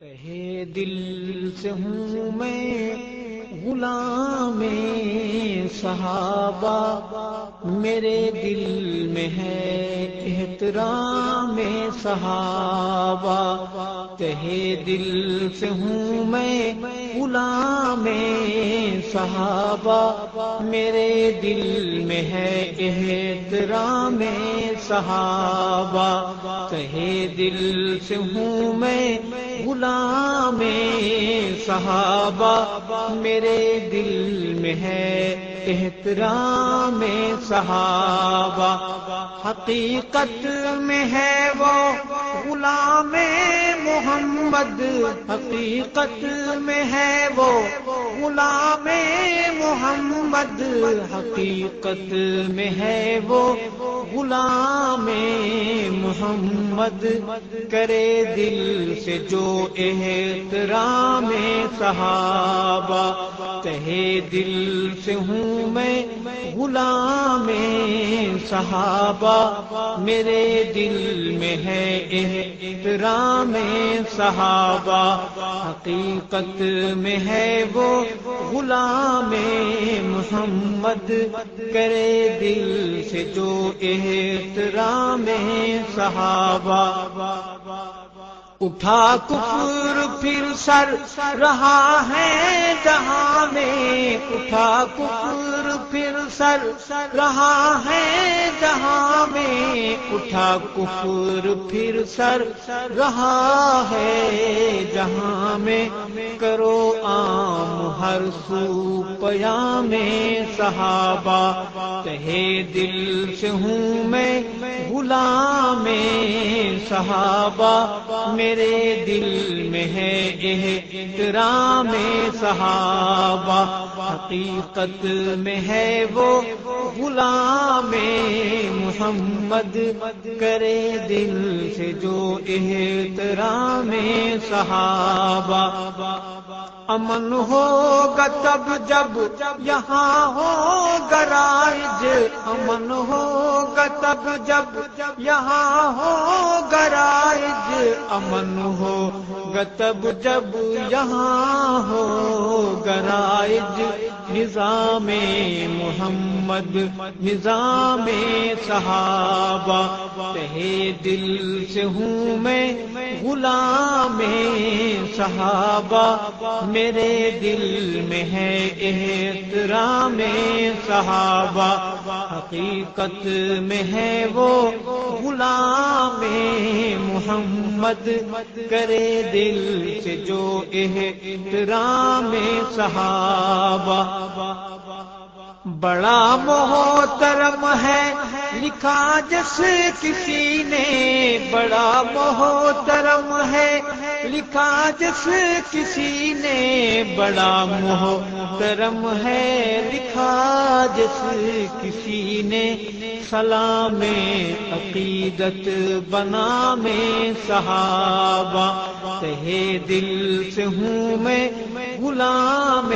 کہے دل سے ہوں میں غلام صحابہ، میرے دل میں ہے احترام صحابہ۔ کہے دل سے ہوں میں غلام صحابہ، میرے دل میں ہے احترام صحابہ۔ کہے دل سے ہوں میں غلام صحابہ۔ میرے دل میں ہے احترام صحابہ۔ حقیقت میں ہے وہ غلام محمد۔ حقیقت میں ہے وہ غلام محمد۔ حقیقت میں ہے وہ غلام محمد۔ کرے دل سے جو احترام صحابہ، کہے دل سے ہوں میں غلام صحابہ میرے دل میں ہے احترام صحابہ حقیقت میں ہے وہ غلام محمد کرے دل سے جو احترام صحابہ اٹھا کفر پھر سر رہا ہے میں اٹھا کفر پھر سر رہا ہے جہاں میں اٹھا کفر پھر سر رہا ہے جہاں میں کرو عام ہر سو پیا میں صحابہ کہے دل سے ہوں میں غلام صحابہ میرے دل میں ہے احترام صحابہ حقیقت میں ہے وہ غلام محمد کرے دل سے جو احترام صحابہ امن ہوگا تب جب یہاں ہو گرائج امن ہوگا تب جب یہاں ہو گرائج امن ہو تب جب یہاں ہو گرائج نظام محمد نظام صحابہ کہے دل سے ہوں میں غلام صحابہ میرے دل میں ہے احترام صحابہ حقیقت میں ہے وہ غلام محمد کرے دل سے جو احترام صحابہ۔ بڑا محترم ہے، لکھا جس کسی نے، بڑا محترم ہے، لکھا جس کسی نے، بڑا محترم ہے، لکھا جس کسی نے، سلام عقیدت بنا میں صحابہ کہے دل سے ہوں میں، غلام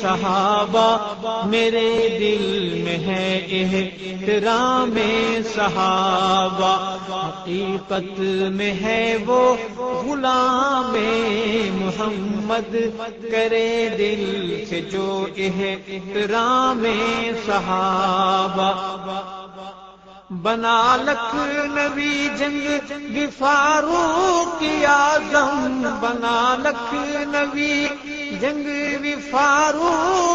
صحابہ میرے دل میں ہے احترام صحابہ، حقیقت میں ہے وہ غلام محمد۔ کرے دل سے جو احترام صحابہ۔ بنا لکھ نبی جنگ فاروق آزم بنا لکھ نبی جنگ فاروق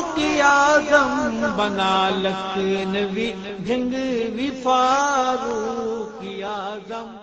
آزم بنا لکھ نبی جنگ فاروق آزم